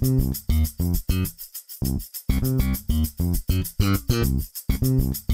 Thank you.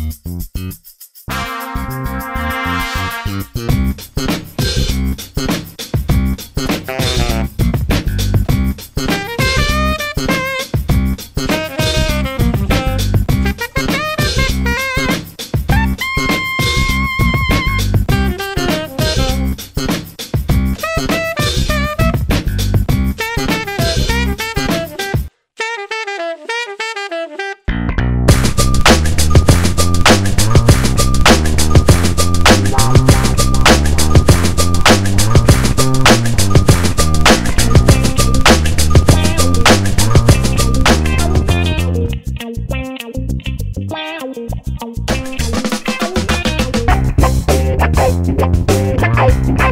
Bye.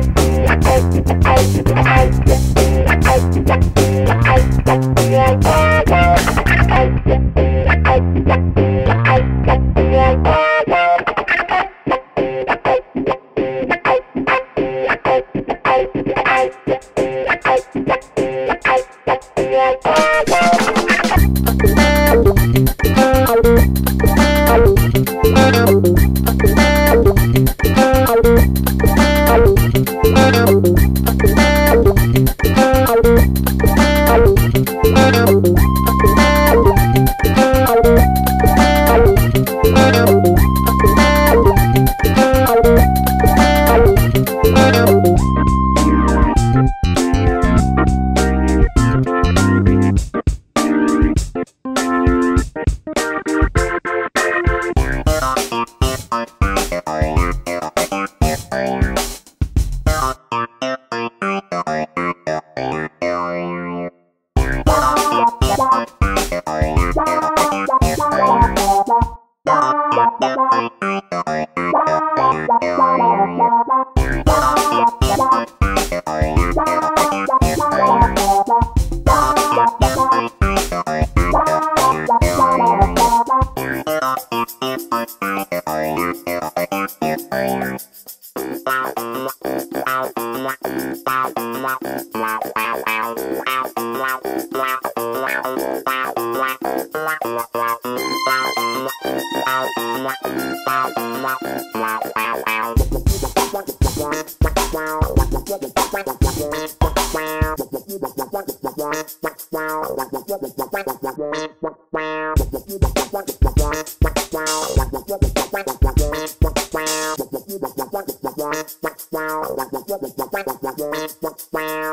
Bye. Wow.